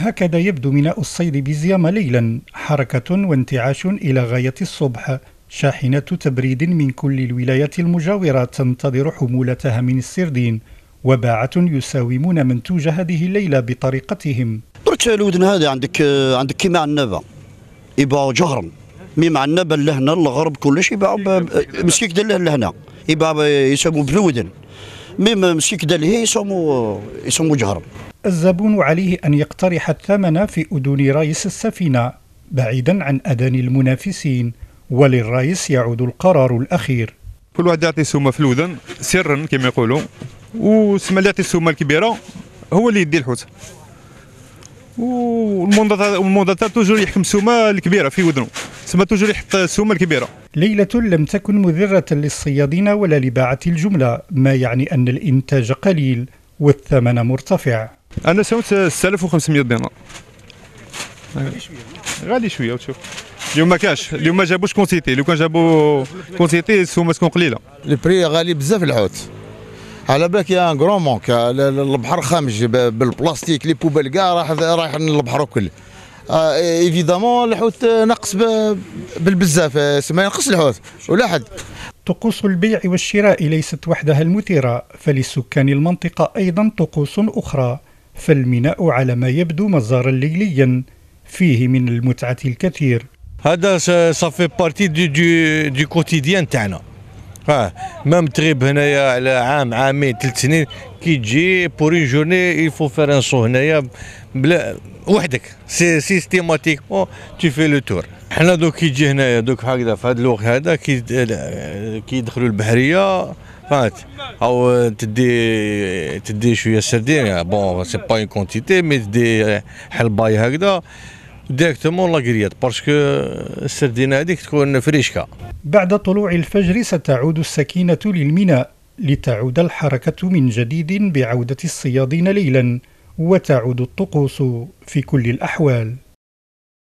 هكذا يبدو ميناء الصيد بزيامة ليلا حركة وانتعاش إلى غاية الصبح شاحنة تبريد من كل الولايات المجاورة تنتظر حمولتها من السردين وباعة يساومون منتوج هذه الليلة بطريقتهم. درت الودن هذه عندك عندك كيما النبا يباعوا جهرا. مي مع النبا لهنا الغرب كلش يباعوا مسكيك لهنا. يباعوا يسموا بالودن. مي مسكيك دل هي يسموا يسموا جهرا الزبون عليه أن يقترح الثمن في أذون رايس السفينة بعيدا عن أذان المنافسين وللرايس يعود القرار الأخير. كل واحد يعطي سومه في الوذن سرا كما يقولوا. وسما اللي يعطي السومة الكبيرة هو اللي يدي الحوت. والمونداتار توجور يحكم السومة الكبيرة في وذنه سما توجور يحط السومه الكبيرة. ليلة لم تكن مذرة للصيادين ولا لباعة الجملة ما يعني أن الإنتاج قليل والثمن مرتفع. أنا سويت 6500 دينار. غالي شوية. غالي شوية وتشوف. اليوم ما كاش اليوم ما جابوش كونتيتي لو كان جابوا كونتيتي السومة تكون قليلة. البري غالي بزاف الحوت. على بالك يا كرون مونك البحر خامج بالبلاستيك لي بوبال كاع راح رايح للبحر الكل évidemment الحوت نقص بالبزاف ما ينقص الحوت ولا حد. طقوس البيع والشراء ليست وحدها المثيرة فلسكان المنطقة أيضا طقوس أخرى فالميناء على ما يبدو مزارا ليليا فيه من المتعة الكثير. هذا ça fait partie du du du quotidien تاعنا. آه même تغيب هنايا على عام عامين ثلاث سنين كي تجي pour une journée il faut faire un saut هنايا بلا وحدك c'est systématiquement tu fais le tour حنا دوك كي تجي هنايا دوك هكذا في هذا الوقت هذا كي كي يدخلوا البحرية فهمت؟ أو تدي تدي شوية سردين bon c'est pas une quantité mais تدي حلباي هكذا. directement la grillade parce que السردينه هذيك تكون فريشكا. بعد طلوع الفجر ستعود السكينة للميناء لتعود الحركة من جديد بعودة الصيادين ليلا وتعود الطقوس في كل الأحوال.